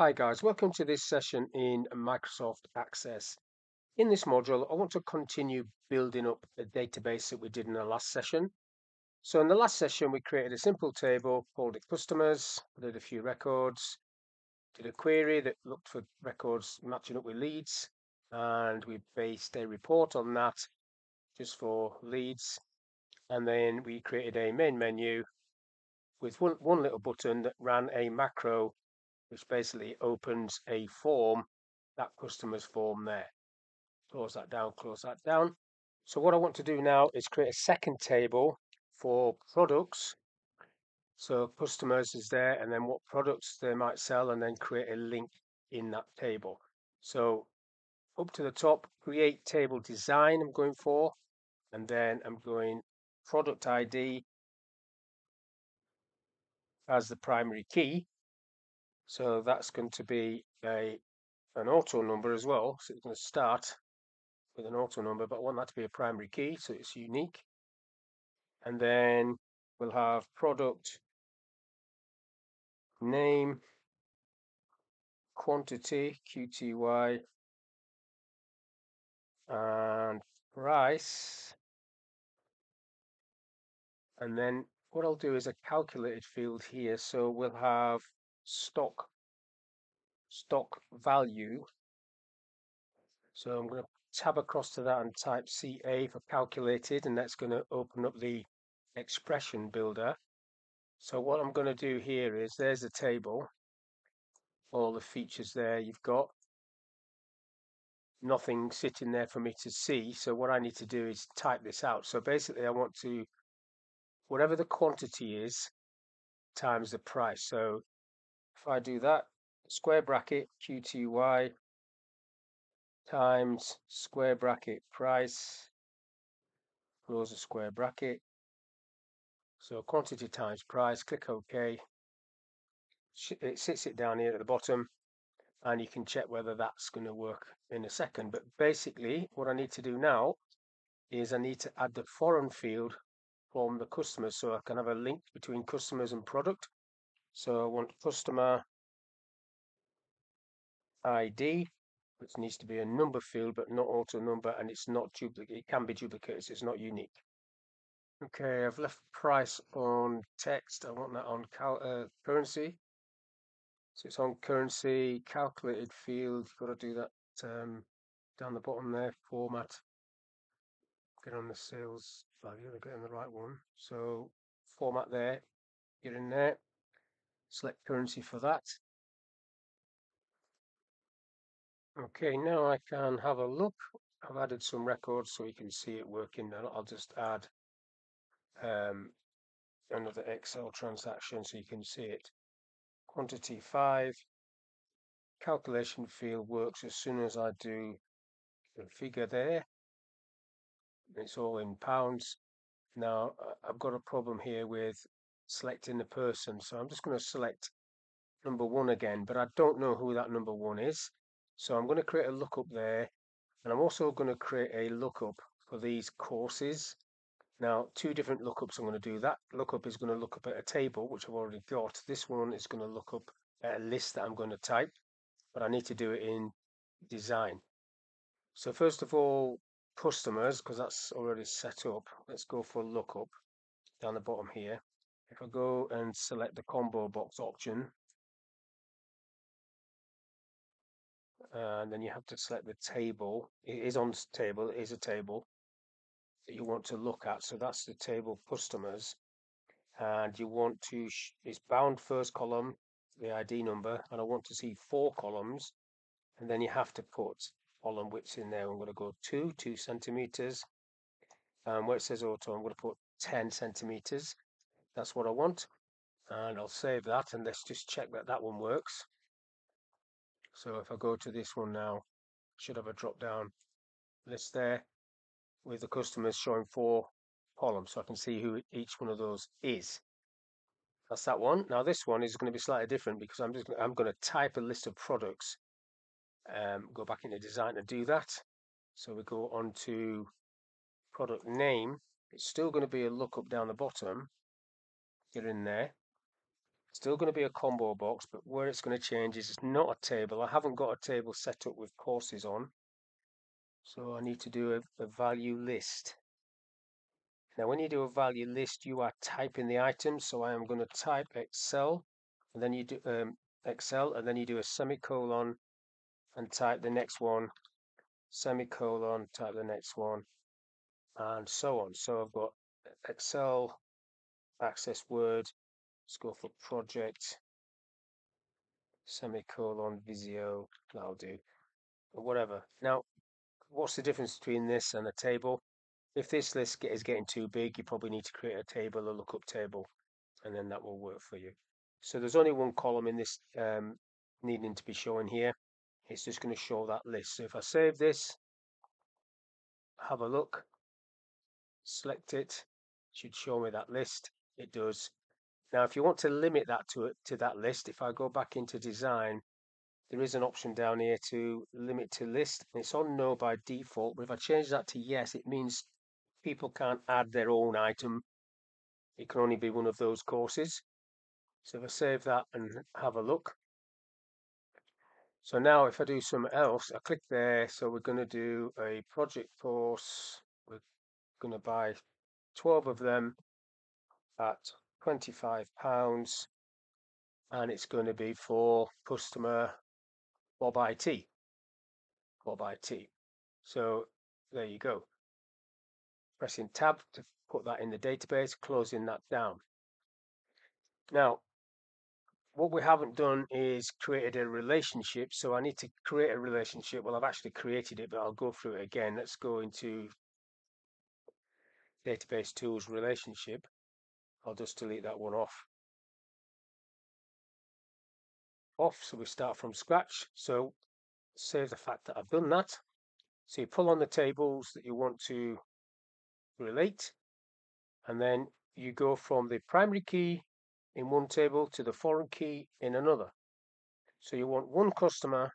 Hi guys, welcome to this session in Microsoft Access. In this module, I want to continue building up a database that we did in the last session. So in the last session, we created a simple table, called it customers, did a few records, did a query that looked for records matching up with leads, and we based a report on that just for leads. And then we created a main menu with one, one little button that ran a macro which basically opens a form, that customer's form there. Close that down, close that down. So what I want to do now is create a second table for products. So customers is there and then what products they might sell and then create a link in that table. So up to the top, create table design I'm going for, and then I'm going product ID as the primary key. So that's going to be a an auto number as well. So it's going to start with an auto number, but I want that to be a primary key, so it's unique. And then we'll have product name, quantity, QTY, and price. And then what I'll do is a calculated field here. So we'll have stock stock value. So I'm going to tab across to that and type CA for calculated, and that's going to open up the expression builder. So what I'm going to do here is there's a table, all the features there you've got. Nothing sitting there for me to see. So what I need to do is type this out. So basically I want to, whatever the quantity is, times the price. So if I do that, square bracket QTY times square bracket price, close the square bracket. So quantity times price, click OK. It sits it down here at the bottom and you can check whether that's going to work in a second. But basically what I need to do now is I need to add the foreign field from the customers so I can have a link between customers and product. So I want customer ID, which needs to be a number field, but not auto number, and it's not duplicate. It can be duplicated, so it's not unique. Okay, I've left price on text. I want that on uh, currency. So it's on currency, calculated field. You've got to do that um, down the bottom there, format. Get on the sales value, get in the right one. So format there, get in there, select currency for that. Okay, now I can have a look. I've added some records so you can see it working. And I'll just add um, another Excel transaction so you can see it. Quantity 5. Calculation field works as soon as I do the figure there. It's all in pounds. Now, I've got a problem here with selecting the person. So I'm just going to select number one again, but I don't know who that number one is. So I'm going to create a lookup there. And I'm also going to create a lookup for these courses. Now, two different lookups I'm going to do. That lookup is going to look up at a table, which I've already got. This one is going to look up at a list that I'm going to type, but I need to do it in design. So first of all, customers, because that's already set up. Let's go for lookup down the bottom here. If I go and select the combo box option, and then you have to select the table. It is on table, it is a table that you want to look at. So that's the table customers. And you want to, it's bound first column, the ID number, and I want to see four columns. And then you have to put column widths in there. I'm going to go two, two centimeters. And where it says auto, I'm going to put 10 centimeters. That's what I want. And I'll save that and let's just check that that one works. So if I go to this one now, should have a drop down list there with the customers showing four columns so I can see who each one of those is. That's that one. Now this one is going to be slightly different because I'm just gonna, I'm going to type a list of products. Um, go back into design to do that. So we go on to product name. It's still going to be a lookup down the bottom. Get in there. Still going to be a combo box, but where it's going to change is it's not a table. I haven't got a table set up with courses on. So I need to do a, a value list. Now, when you do a value list, you are typing the items. So I am going to type Excel, and then you do um, Excel, and then you do a semicolon and type the next one, semicolon, type the next one, and so on. So I've got Excel, Access Word, for project, semicolon, Visio, that'll do, or whatever. Now, what's the difference between this and a table? If this list is getting too big, you probably need to create a table, a lookup table, and then that will work for you. So there's only one column in this um, needing to be shown here. It's just going to show that list. So if I save this, have a look, select it should show me that list. It does. Now, if you want to limit that to, to that list, if I go back into design, there is an option down here to limit to list. It's on no by default, but if I change that to yes, it means people can't add their own item. It can only be one of those courses. So if I save that and have a look. So now if I do something else, I click there. So we're going to do a project course. We're going to buy 12 of them at 25 pounds and it's going to be for customer Bob IT. Bob IT. So there you go pressing tab to put that in the database, closing that down. Now, what we haven't done is created a relationship. So I need to create a relationship. Well, I've actually created it, but I'll go through it again. Let's go into database tools relationship. I'll just delete that one off. Off, so we start from scratch. So save the fact that I've done that. So you pull on the tables that you want to relate, and then you go from the primary key in one table to the foreign key in another. So you want one customer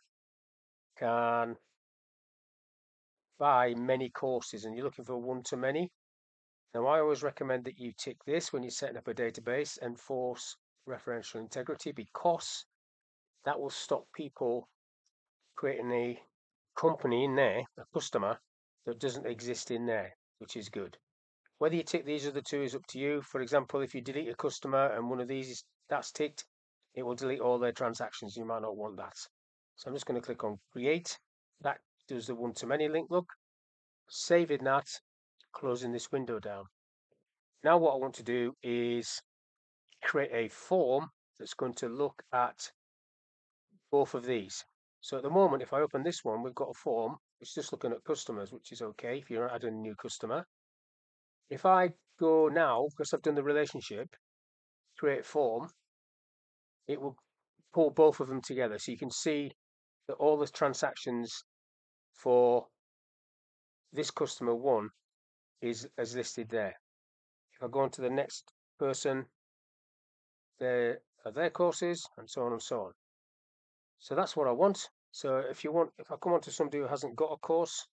can buy many courses and you're looking for one to many. Now I always recommend that you tick this when you're setting up a database and force referential integrity because that will stop people creating a company in there, a customer that doesn't exist in there which is good. Whether you tick these other two is up to you. For example, if you delete a customer and one of these is that's ticked, it will delete all their transactions. You might not want that. So I'm just going to click on create. That does the one to many link look. Saving that, closing this window down. Now what I want to do is create a form that's going to look at both of these. So at the moment, if I open this one, we've got a form it's just looking at customers, which is okay if you're adding a new customer. If I go now, because I've done the relationship, create form, it will pull both of them together. So you can see that all the transactions for this customer one is as listed there. If I go on to the next person, there are their courses and so on and so on. So that's what I want. So if you want, if I come on to somebody who hasn't got a course,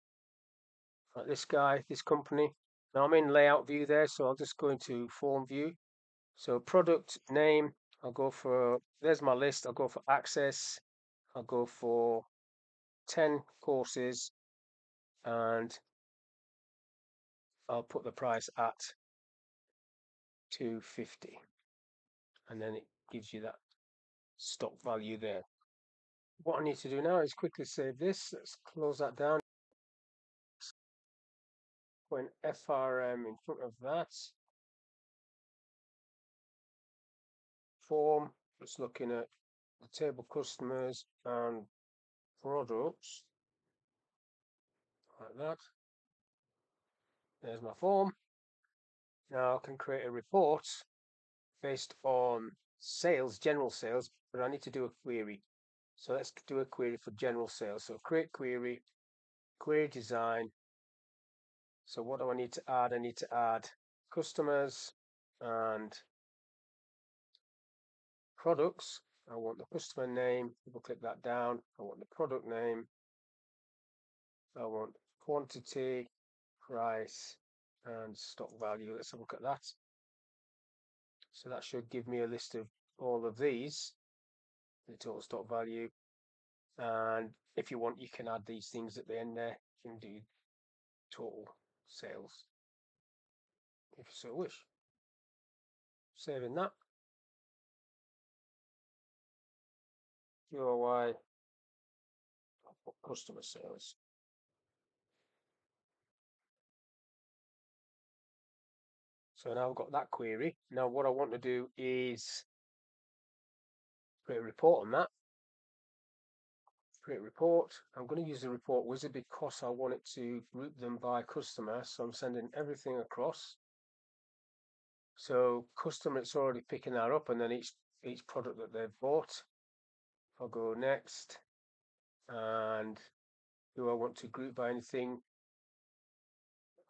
like this guy, this company, now I'm in layout view there, so I'll just go into form view. So product name, I'll go for, there's my list, I'll go for access, I'll go for 10 courses, and I'll put the price at 250 and then it gives you that stock value there what I need to do now is quickly save this. Let's close that down. Put an FRM in front of that. Form, just looking at the table customers and products. Like that. There's my form. Now I can create a report based on sales, general sales, but I need to do a query. So let's do a query for general sales. So create query, query design. So what do I need to add? I need to add customers and products. I want the customer name. Double click that down. I want the product name. I want quantity, price, and stock value. Let's have a look at that. So that should give me a list of all of these, the total stock value. And if you want, you can add these things at the end there. You can do total sales if you so wish. Saving that. QRY customer sales. So now I've got that query. Now what I want to do is create a report on that. Create a report. I'm going to use the report wizard because I want it to group them by customer. So I'm sending everything across. So customer, it's already picking that up and then each each product that they've bought. I'll go next. And do I want to group by anything?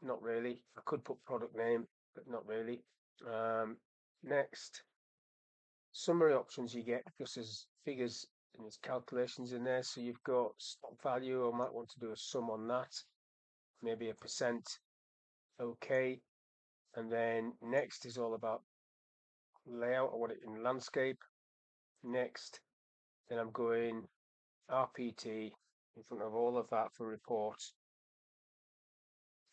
Not really. I could put product name, but not really. Um, next, summary options you get because there's figures and there's calculations in there. So you've got stock value. I might want to do a sum on that. Maybe a percent. Okay. And then next is all about layout. I want it in landscape. Next, then I'm going RPT in front of all of that for reports.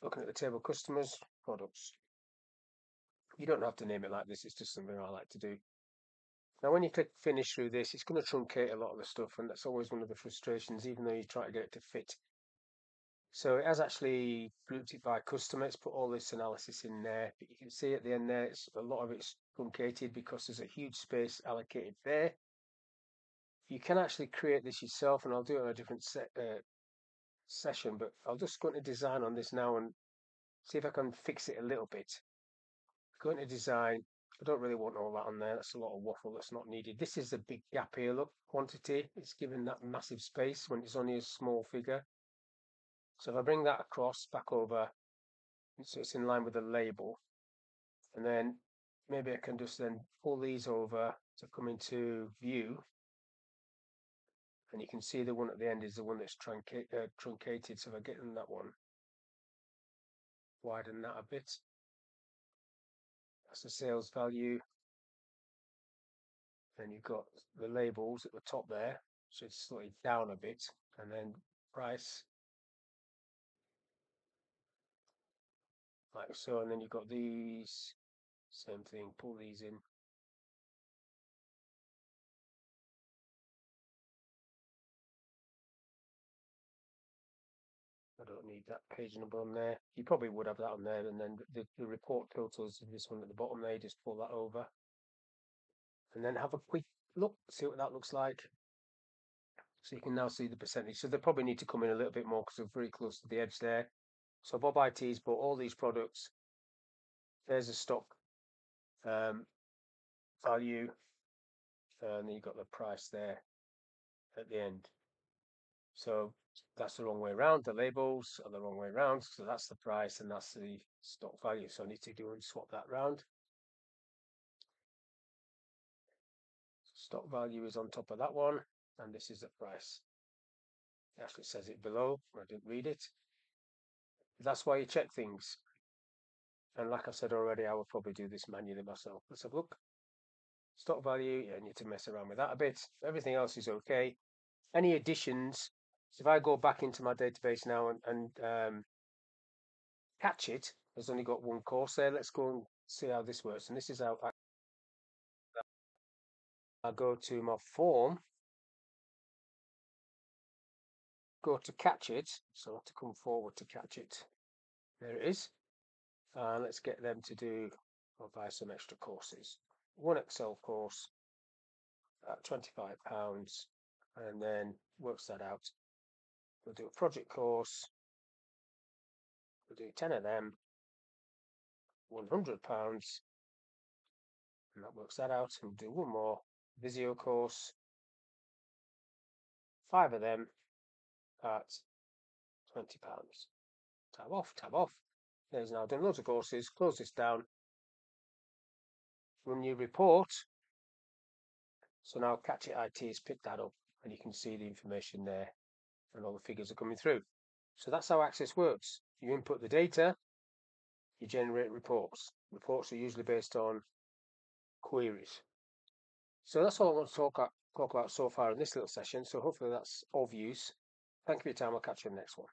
Looking at the table customers, products. You don't have to name it like this, it's just something I like to do. Now, when you click finish through this, it's going to truncate a lot of the stuff, and that's always one of the frustrations, even though you try to get it to fit. So it has actually grouped it by customer. It's put all this analysis in there, but you can see at the end there, it's, a lot of it's truncated because there's a huge space allocated there you can actually create this yourself and I'll do it on a different uh, session but I'll just go into design on this now and see if I can fix it a little bit go into design I don't really want all that on there that's a lot of waffle that's not needed this is a big gap here look quantity it's given that massive space when it's only a small figure so if I bring that across back over so it's in line with the label and then maybe I can just then pull these over to come into view and you can see the one at the end is the one that's truncated, uh, truncated. So if I get in that one, widen that a bit. That's the sales value. Then you've got the labels at the top there, so it's slightly down a bit, and then price, like so, and then you've got these, same thing, pull these in. Don't need that page number on there. You probably would have that on there, and then the, the report totals this one at the bottom there. Just pull that over, and then have a quick look, see what that looks like. So you can now see the percentage. So they probably need to come in a little bit more because they're very close to the edge there. So Bob IT's bought all these products. There's a stock um, value, and you've got the price there at the end. So that's the wrong way around. The labels are the wrong way around. So that's the price and that's the stock value. So I need to do and swap that round. Stock value is on top of that one. And this is the price. It actually says it below. I didn't read it. That's why you check things. And like I said already, I will probably do this manually myself. Let's have a look. Stock value, yeah, I need to mess around with that a bit. Everything else is okay. Any additions so if I go back into my database now and, and um, catch it, there's only got one course there. Let's go and see how this works. And this is how I, I go to my form, go to catch it. So I have to come forward to catch it. There it is. And let's get them to do or buy some extra courses. One Excel course at £25 and then works that out We'll do a project course. We'll do 10 of them. £100. And that works that out. And we'll do one more Visio course. Five of them at £20. Tab off, tab off. There's now done loads of courses. Close this down. Run your report. So now Catch It IT has picked that up and you can see the information there and all the figures are coming through. So that's how Access works. You input the data, you generate reports. Reports are usually based on queries. So that's all I want to talk about, talk about so far in this little session. So hopefully that's of use. Thank you for your time. I'll catch you in the next one.